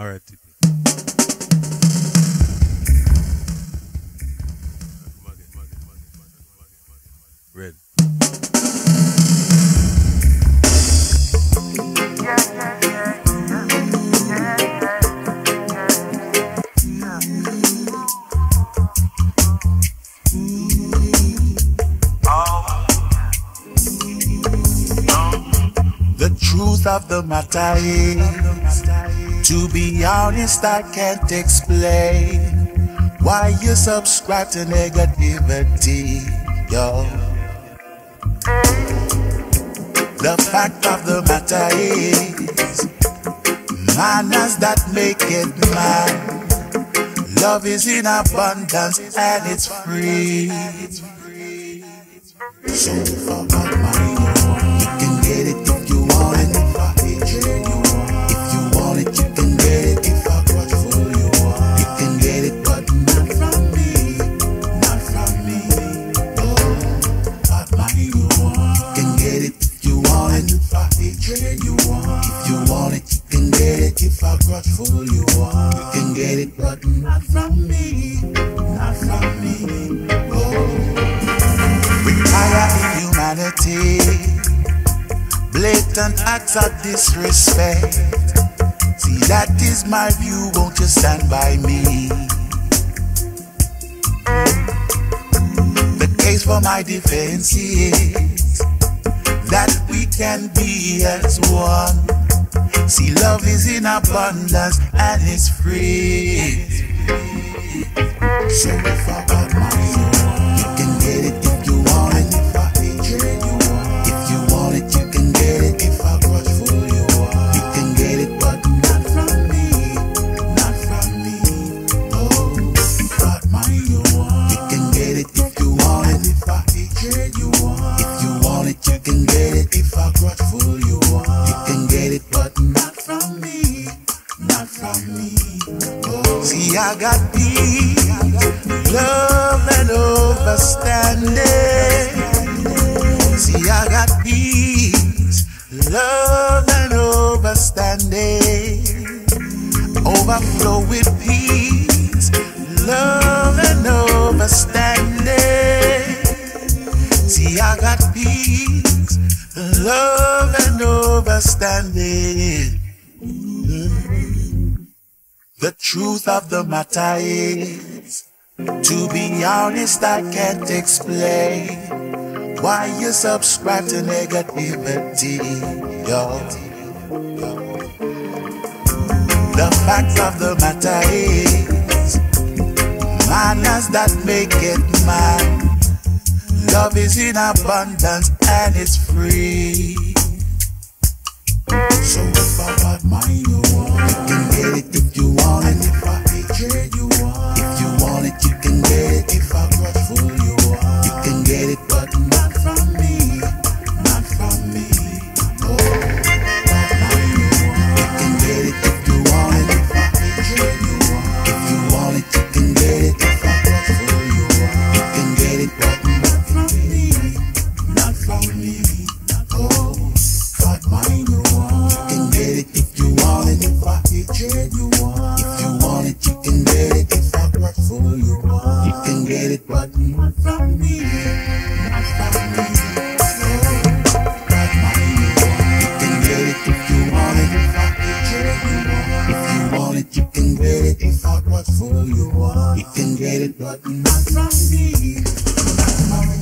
RFTP. Red. Truth of the matter is, to be honest, I can't explain why you subscribe to negativity, yo. The fact of the matter is, manners that make it man. Love is in abundance and it's free. So for what Got full, you are. you can get it, but not from me, not from me. Oh. Retire inhumanity, blatant acts of disrespect. See, that is my view, won't you stand by me? The case for my defense is that we can be as one. See, love is in abundance and it's free. So if I got money, you can get it if you want it. If you want, if you want it, you can get it. If I got full, you you can get it, but not from me, not from me. Oh, if I got money, you want, you can get it if you want it. If I hatred you want, if you want it, you can get it. If I got full, see, I got peace, love and understanding. See, I got peace, love and understanding. Overflow with peace, love and understanding. See, I got peace, love and understanding. The truth of the matter is, to be honest, I can't explain why you subscribe to negativity, yo. The fact of the matter is, manners that make it man. Love is in abundance and it's free. So if I want, you get it, but not from me, not from me. Oh, got money you can get it if you want it. If you want, it, you can get it. You can get it, but not from me, not from me. Oh, you can get it if you want it. If you want, it, you can get it. You can get it, but not from me, You want, you can get it, but not from me.